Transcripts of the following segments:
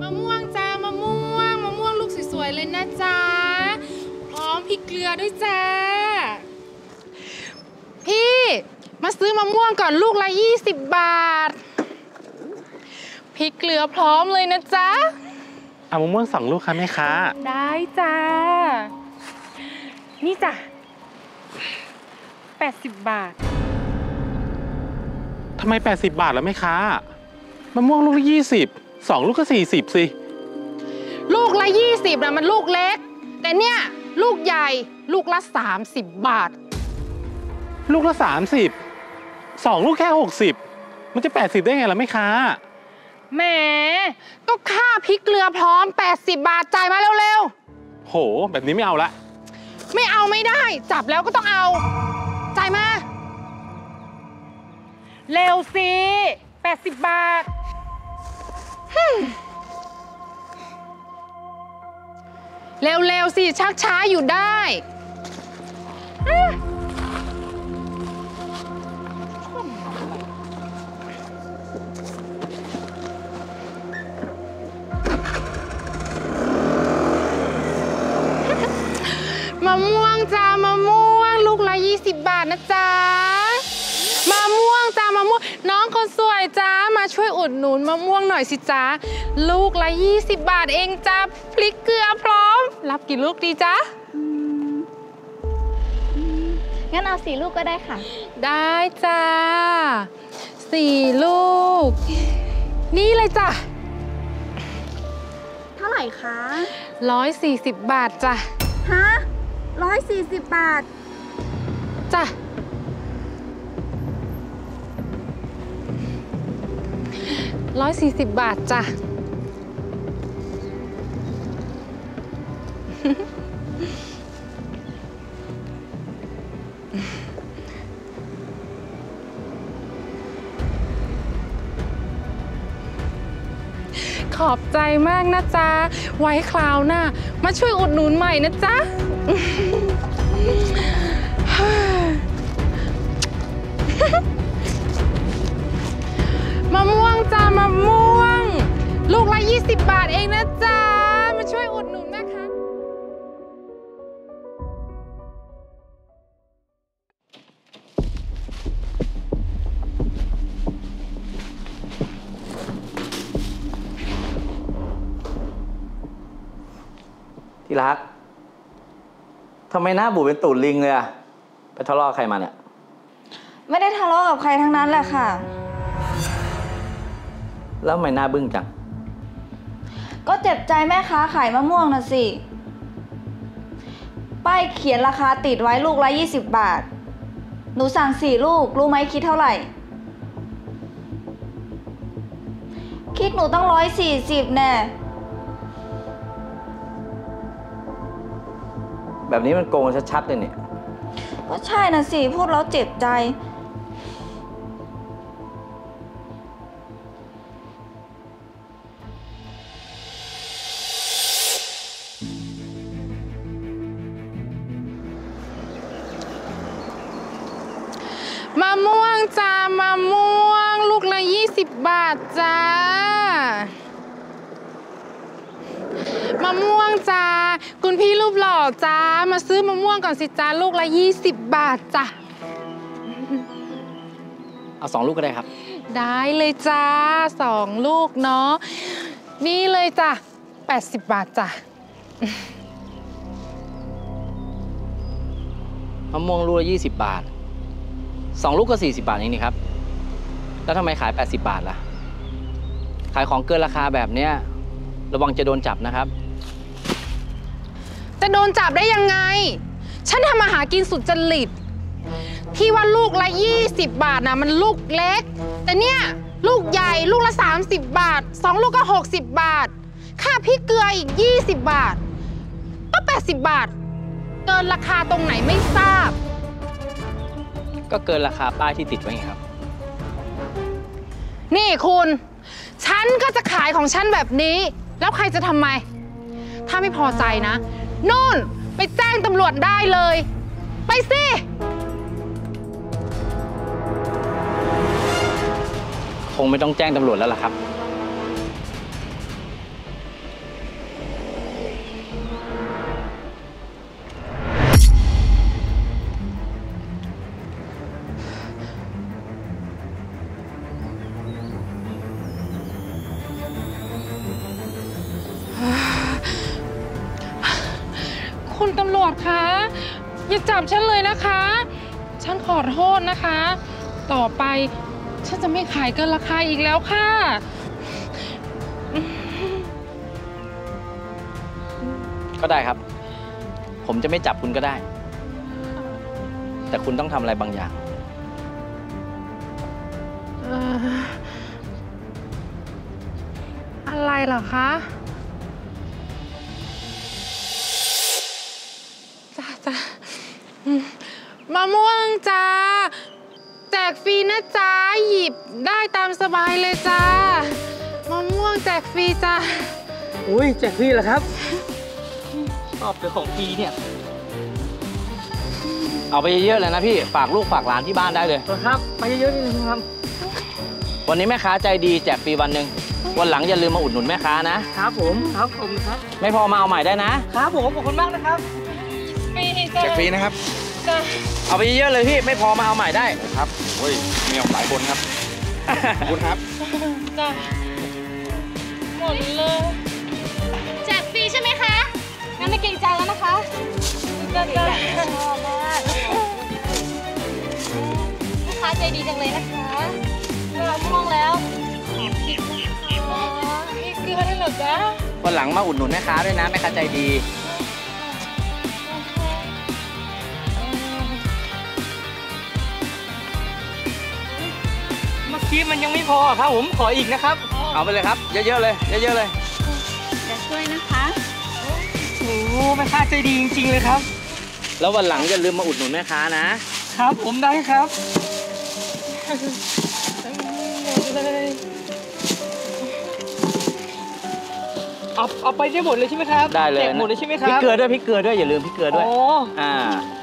มะม่วงจ้ามะม่วงมะม่วงลูกสวยๆเลยนะจ๊ะพร้อมพริกเกลือด้วยจ้า พี่มาซื้อมะม่วงก่อนลูกละ 20 บาทพริกเกลือพร้อมเลยนะจ๊ะเอามะม่วงสองลูกค่ะแม่ค้าได้จ้า นี่จ้ะ80 บาททำไม 80 บาทแล้วแม่ค้ามะม่วงลูกละ20 สองลูกก็40สิ ลูกละ20นะมันลูกเล็ก แต่เนี่ย ลูกใหญ่ลูกละ30บาท ลูกละ30สองลูกแค่60มันจะ80ได้ไงล่ะแม่ค้าแหมก็ค่าพริกเกลือพร้อม 80 บาทจ่ายมาเร็วโห แบบนี้ไม่เอาละๆไม่เอาไม่ได้ จับแล้วก็ต้องเอา จ่ายมา เร็วสิ 80 บาทฮึ่ม เร็วๆสิ ชักช้าอยู่ได้อื้อมะม่วงจ้ามะม่วง ลูกละ 20 บาทนะจ๊ะ มะม่วงจ้ามะม่วง น้องคนสวยจ้า ช่วยอุดหนุนมะม่วงหน่อยสิจ้าลูกละ 20 บาทเองจ้าพริกเกลือพร้อม รับกี่ลูกดีจ๊ะ งั้นเอาสี่ลูกก็ได้ค่ะ ได้จ้าสี่ลูก นี่เลยจ้ะ เท่าไหร่คะร้อยสี่สิบบาทจ้ะ ฮะร้อยสี่สิบบาท จ้ะ ร้อยสี่สิบบาทจ้ะ ขอบใจมากนะจ๊ะ ไว้คราวหน้า มาช่วยอุดหนุนใหม่นะจ๊ะ 20 บาทเองนะจ๊ะ มาช่วยอุดหนุนนะคะที่รัก ทำไมหน้าบูดเป็นตูดลิงเลยอะไปทะเลาะกับใครมาเนี่ย ไม่ได้ทะเลาะกับใครทั้งนั้นแหละค่ะ แล้วทำไมหน้าบึ้งจัง ก็เจ็บใจแม่ค้าขายมะม่วงนะสิ ป้ายเขียนราคาติดไว้ลูกละ 20 บาท หนูสั่งสี่ลูก รู้ไหมคิดเท่าไหร่ คิดหนูต้องร้อยสี่สิบแน่แบบนี้มันโกงชัดๆเลยเนี่ย ก็ใช่นะสิ พูดแล้วเจ็บใจ 20บาทจ้ามะม่วงจ้า คุณพี่รูปหล่อจ้า มาซื้อมะม่วงก่อนสิจ้าลูกละ 20 บาทจ้ะ เอาสองลูกก็ได้ครับ ได้เลยจ้าสองลูกเนาะ นี่เลยจ้ะ 80 บาทจ้ะมะม่วงลูกละยี่สิบบาทสองลูกก็สี่สิบาทเองนี่ครับ แล้วทำไมขายแปดสิบาทล่ะ ขายของเกินราคาแบบเนี้ยระวังจะโดนจับนะครับ จะโดนจับได้ยังไง ฉันทำมาหากินสุดจริต ที่ว่าลูกละ 20 บาทนะมันลูกเล็ก แต่เนี่ยลูกใหญ่ลูกละ 30 บาท 2 ลูกก็ 60 บาท ค่าพริกเกลืออีก 20 บาท ก็ 80 บาท เกินราคาตรงไหนไม่ทราบ ก็เกินราคาป้ายที่ติดไว้ไงครับ นี่คุณ ฉันก็จะขายของฉันแบบนี้ แล้วใครจะทำไม ถ้าไม่พอใจนะ นู่นไปแจ้งตำรวจได้เลย ไปสิ คงไม่ต้องแจ้งตำรวจแล้วล่ะครับ คุณตำรวจคะ อย่าจับฉันเลยนะคะ ฉันขอโทษนะคะ ต่อไปฉันจะไม่ขายเกินราคาอีกแล้วค่ะ ก็ได้ครับ ผมจะไม่จับคุณก็ได้ แต่คุณต้องทำอะไรบางอย่างเอ่ออะไรเหรอคะ มมะม่วงจ้า แจกฟรีนะจ้า หยิบได้ตามสบายเลยจ้ามะม่วงแจกฟรีจ้าอุ้ยแจกฟรีเหรอครับชอบเป็นของฟรีเนี่ย เอาไปเยอะๆเลยนะพี่ ฝากลูกฝากหลานที่บ้านได้เลยครับ ไปเยอะๆนี่นะครับ วันนี้แม่ค้าใจดีแจกฟรีวันหนึ่งวันหลังอย่าลืมมาอุดหนุนแม่ค้านะ ครับผม ครับผมครับ ไม่พอมาเอาใหม่ได้นะ ครับผมขอบคุณมากนะครับฟรีจ้าแจ กฟรีนะครับจ้าเอาไปเยอะๆเลยพี่ไม่พอมาเอาใหม่ได้ครับเฮ้ยมีออกหลายคนครับขอบคุณครับจ้าหมดเลยแจกฟรีใช่ไหมคะงั้นไม่เกรงใจแล้วนะคะจ้าจ้าชอบมากลูกค้าใจดีจังเลยนะคะมะม่วงแล้วพี่เกลือได้เหรอจ๊ะวันหลังมาอุดหนุนแม่ค้าด้วยนะแม่ค้าใจดี เมื่อกี้มันยังไม่พอครับผมขออีกนะครับ เอาไปเลยครับ เยอะๆเลย เยอะๆเลยจะช่วยนะคะโอ้โหแม่ค้าใจดีจริง ๆเลยครับ แล้ววันหลังอย่าลืมมาอุดหนุนแม่ค้านะ ครับผมได้ครับหมดเลยเอาเอาไปได้หมดเลยใช่ไหมครับได้เลยแจกหมดเลยใช่ไหมคพริกรับเกลือด้วยพริกเกลือด้วยอย่าลืมพริกเกลือด้วยอ๋ออ่า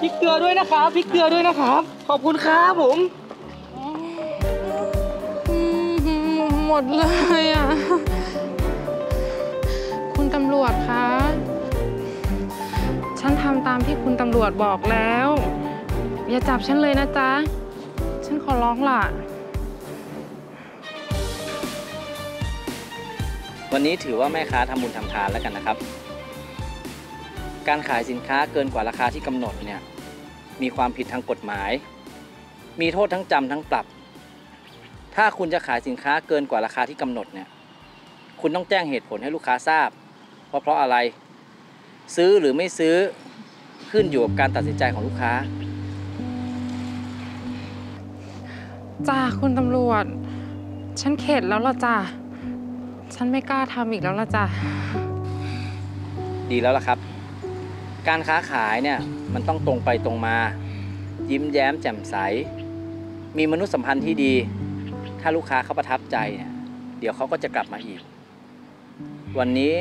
พริกเกลือด้วยนะครับพริกเกลือด้วยนะครับ ขอบคุณครับผม หมดเลยอะ คุณตำรวจคะ ฉันทำตามที่คุณตำรวจบอกแล้ว อย่าจับฉันเลยนะจ๊ะ ฉันขอร้องล่ะ วันนี้ถือว่าแม่ค้าทำบุญทำทานแล้วกันนะครับ การขายสินค้าเกินกว่าราคาที่กำหนดเนี่ย มีความผิดทางกฎหมาย มีโทษทั้งจำทั้งปรับ ถ้าคุณจะขายสินค้าเกินกว่าราคาที่กำหนดเนี่ยคุณต้องแจ้งเหตุผลให้ลูกค้าทราบเพราะเพราะอะไร ซื้อหรือไม่ซื้อขึ้นอยู่กับการตัดสินใจของลูกค้าจ้าคุณตำรวจ ฉันเข็ดแล้วล่ะจ้าฉันไม่กล้าทำอีกแล้วล่ะจ้าดีแล้วล่ะครับ การค้าขายเนี่ยมันต้องตรงไปตรงมา ยิ้มแย้มแจ่มใส มีมนุษยสัมพันธ์ที่ดี ถ้าลูกค้าเขาประทับใจเนี่ยเดี๋ยวเขาก็จะกลับมาอีก วันนี้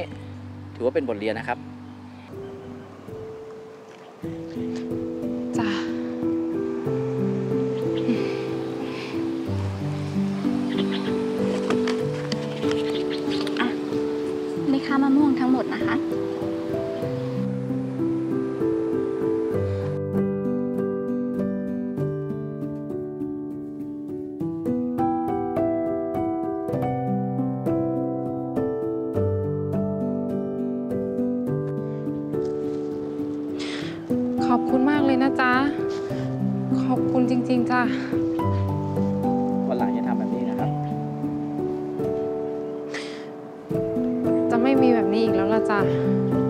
ถือว่าเป็นบทเรียนนะครับ ริง ๆ จ้าวันหลังอย่าทำแบบนี้นะครับ จะไม่มีแบบนี้อีกแล้วล่ะจ้าค